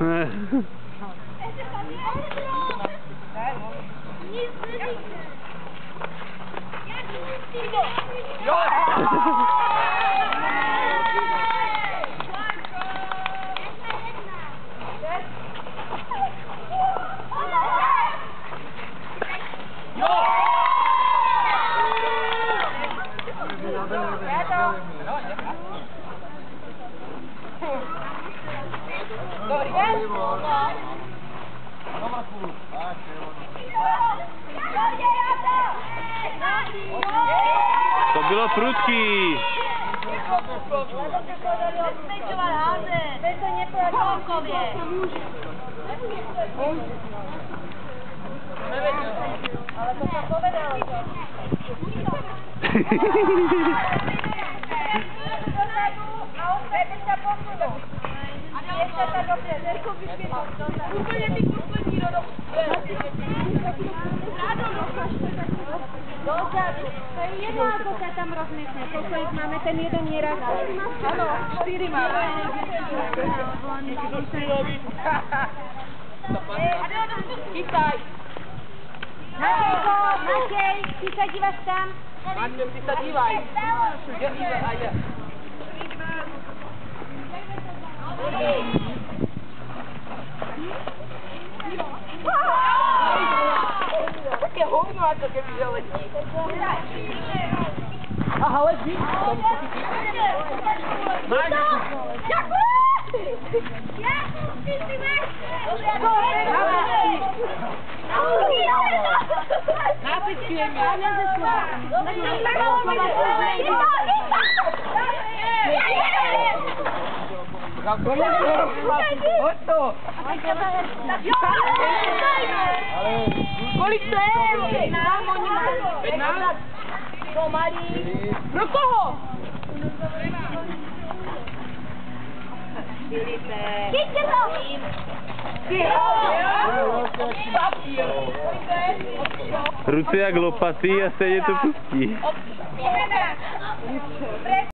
Yes! Prudký. Bezpečovať háze. Bez to nepovedal. Holkovie. Ale to sa povedal. A opäť sa posunú. Ešte sa dopredu. Úplne mi kúplní rodom. Dozadu. To je jedno, ako sa tam rozmiestne. Koľko ich máme, ten jeden neraz. Áno, štyri máme. Chytaj. Matejko, Matej, ty sa dívaš tam? Matej, ty sa dívaj. Ja, ja, a ja. patrz, jakie wziąłeś. Aha, łez mi? Napiszcie mi! Chodź tu! Ale... Policei! Rocoho! Quem que não? Ruce jak lopaty a se je to pustí.